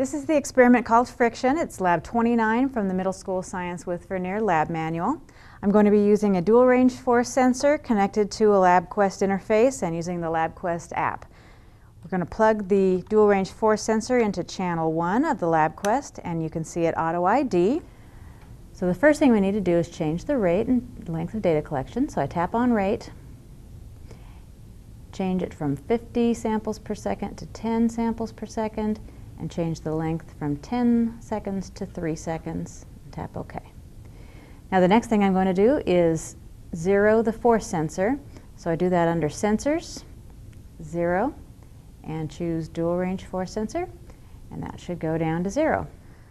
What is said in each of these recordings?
This is the experiment called friction. It's lab 29 from the Middle School Science with Vernier lab manual. I'm going to be using a dual range force sensor connected to a LabQuest interface and using the LabQuest app. We're going to plug the dual range force sensor into channel 1 of the LabQuest and you can see it auto ID. So the first thing we need to do is change the rate and length of data collection. So I tap on rate change it from 50 samples per second to 10 samples per second, and change the length from 10 seconds to 3 seconds. Tap OK. Now the next thing I'm going to do is zero the force sensor. So I do that under Sensors, Zero, and choose Dual Range Force Sensor, and that should go down to zero.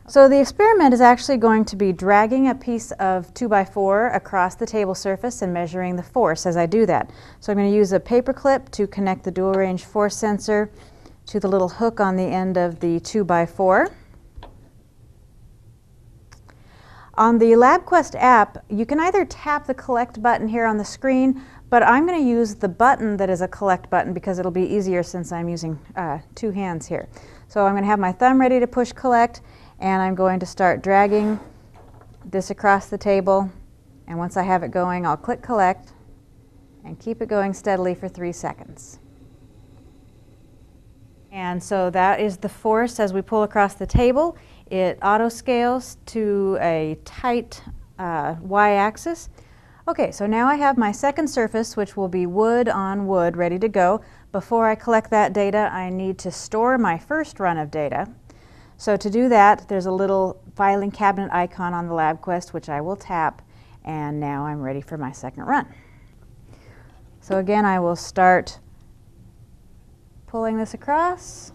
So the experiment is actually going to be dragging a piece of 2x4 across the table surface and measuring the force as I do that. So I'm going to use a paper clip to connect the dual range force sensor to the little hook on the end of the 2x4. On the LabQuest app, you can either tap the collect button here on the screen, but I'm going to use the button that is a collect button because it'll be easier since I'm using uh, two hands here. So I'm going to have my thumb ready to push collect and I'm going to start dragging this across the table and once I have it going I'll click collect and keep it going steadily for three seconds. And so that is the force as we pull across the table. It auto scales to a tight uh, y-axis. Okay, so now I have my second surface, which will be wood on wood, ready to go. Before I collect that data, I need to store my first run of data. So to do that, there's a little filing cabinet icon on the LabQuest, which I will tap, and now I'm ready for my second run. So again, I will start pulling this across,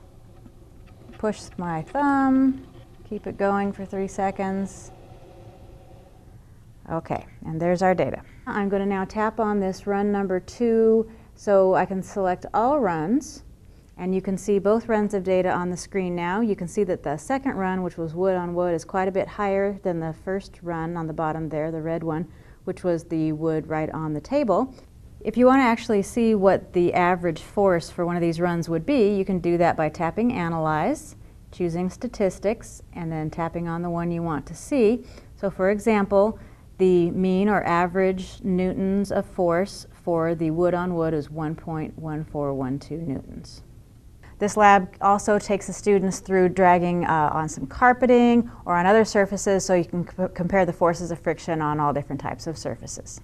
push my thumb, keep it going for three seconds. Okay, and there's our data. I'm going to now tap on this run number two so I can select all runs. And you can see both runs of data on the screen now. You can see that the second run, which was wood on wood, is quite a bit higher than the first run on the bottom there, the red one, which was the wood right on the table. If you want to actually see what the average force for one of these runs would be, you can do that by tapping Analyze, choosing Statistics, and then tapping on the one you want to see. So for example, the mean or average newtons of force for the wood on wood is 1.1412 newtons. This lab also takes the students through dragging uh, on some carpeting or on other surfaces so you can compare the forces of friction on all different types of surfaces.